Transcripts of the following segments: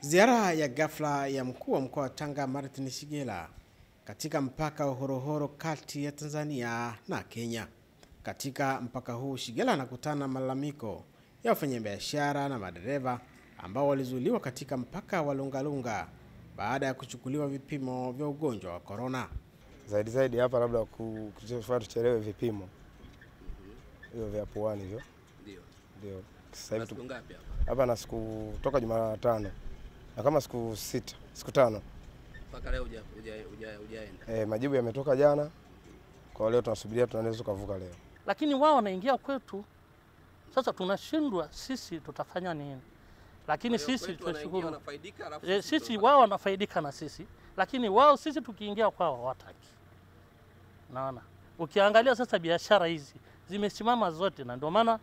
Ziara ya ghafla ya mkuu wa mkoa wa Tanga Martin Shigela katika mpaka wa Horohoro kati ya Tanzania na Kenya. Katika mpaka huu Shigela anakutana na malalamiko ya wafanyabiashara na madereva ambao walizuiliwa katika mpaka wa Lungalunga baada ya kuchukuliwa vipimo vya ugonjwa wa korona. Zaidi zaidi hapa labda kutufanya tuchelewe vipimo hivyo vya puani hivyo, Ndio. ndio sasa hivi hapa na siku toka Jumatano na kama siku sita siku tano. Mpaka leo huja- huja- huja- hujaenda. E, majibu yametoka jana, kwa leo tunasubiria tunaweza tukavuka leo. lakini wao wanaingia kwetu. Sasa tunashindwa sisi, tutafanya nini? Lakini sisi tunashukuru e, sisi sisi wao wanafaidika na sisi, lakini wao sisi tukiingia kwao hawataki. Naona ukiangalia sasa biashara hizi zimesimama zote, na ndio maana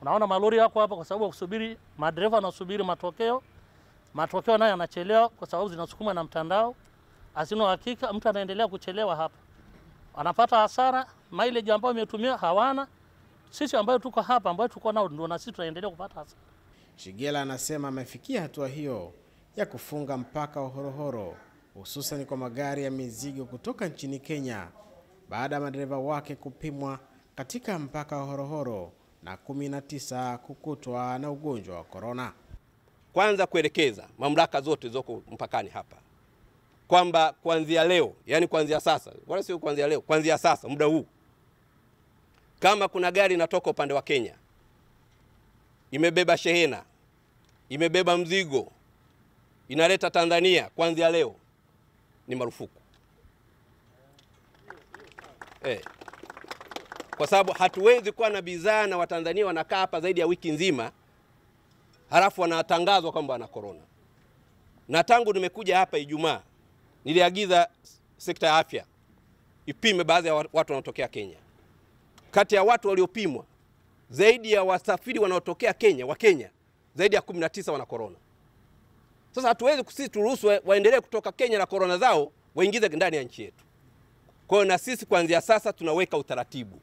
unaona malori yako hapa kwa sababu ya kusubiri, madereva wanasubiri matokeo. Matokeo nayo yanachelewa kwa sababu zinasukumwa na mtandao, hazina uhakika. Mtu anaendelea kuchelewa hapa, anapata hasara, mileage ambayo imetumia hawana. Sisi ambayo tuko hapa, ambayo tuko nao, ndio na sisi tunaendelea kupata hasara. Shigela anasema amefikia hatua hiyo ya kufunga mpaka wa Horohoro hususan kwa magari ya mizigo kutoka nchini Kenya baada ya madereva wake kupimwa katika mpaka wa Horohoro na 19 kukutwa na ugonjwa wa korona. Kwanza kuelekeza mamlaka zote zoko mpakani hapa kwamba kuanzia leo, yani kuanzia sasa, wala sio kuanzia leo, kuanzia sasa, muda huu, kama kuna gari inatoka upande wa Kenya imebeba shehena, imebeba mzigo, inaleta Tanzania, kuanzia leo ni marufuku eh. Kwa sababu hatuwezi kuwa na bidhaa na Watanzania wanakaa hapa zaidi ya wiki nzima halafu wanatangazwa kwamba wana korona. Na tangu nimekuja hapa Ijumaa, niliagiza sekta ya afya ipime baadhi ya watu wanaotokea Kenya. Kati ya watu waliopimwa, zaidi ya wasafiri wanaotokea Kenya wa Kenya zaidi ya 19 wana korona. Sasa hatuwezi sisi turuhusu waendelee kutoka Kenya na korona zao waingize ndani ya nchi yetu. Kwa hiyo na sisi kuanzia sasa tunaweka utaratibu.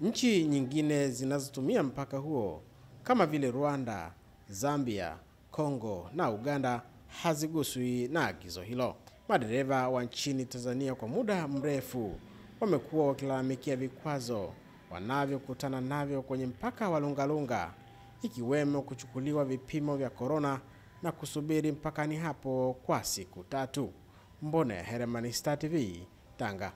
Nchi nyingine zinazotumia mpaka huo kama vile Rwanda, Zambia, Kongo na Uganda haziguswi na agizo hilo. Madereva wa nchini Tanzania kwa muda mrefu wamekuwa wakilalamikia vikwazo wanavyokutana navyo kwenye mpaka wa Lungalunga, ikiwemo kuchukuliwa vipimo vya korona na kusubiri mpakani hapo kwa siku tatu. Mbone Heremani Star TV, Tanga.